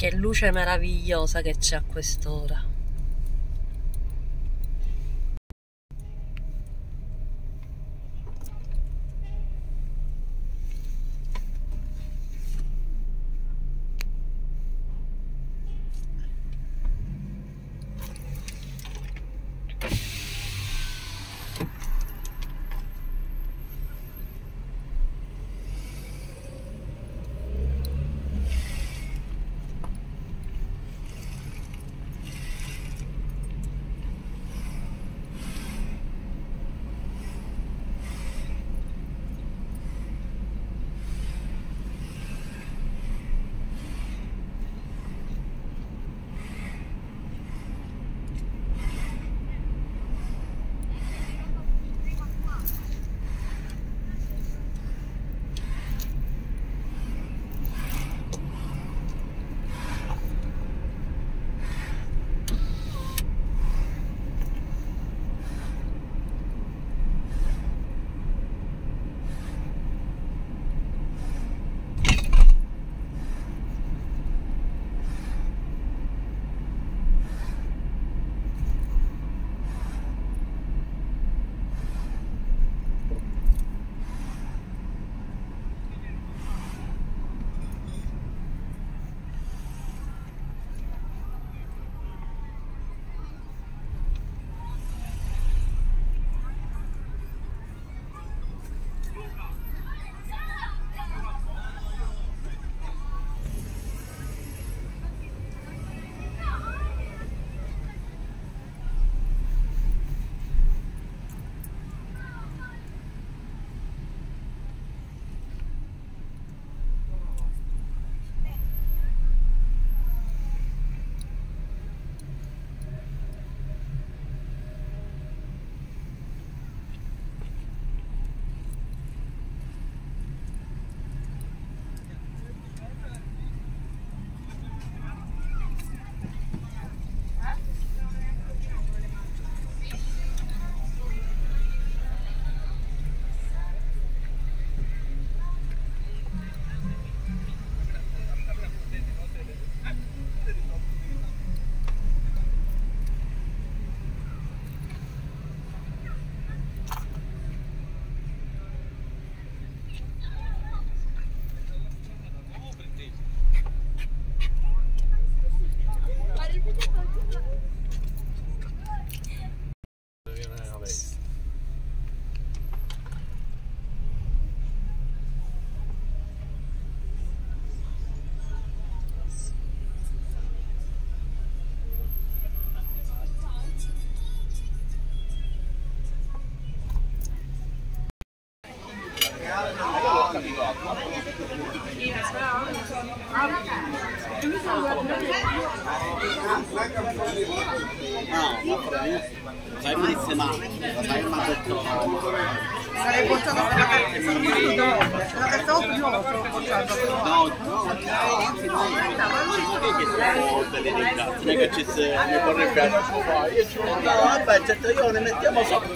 Che luce meravigliosa che c'è a quest'ora. Sai malissimo, sai ma detto Sarei bocciato per la La terza volta io lo sto bocciando. no, no, anzi no, non sono è che ci si vorrebbe no, vabbè, certo io ne mettiamo sopra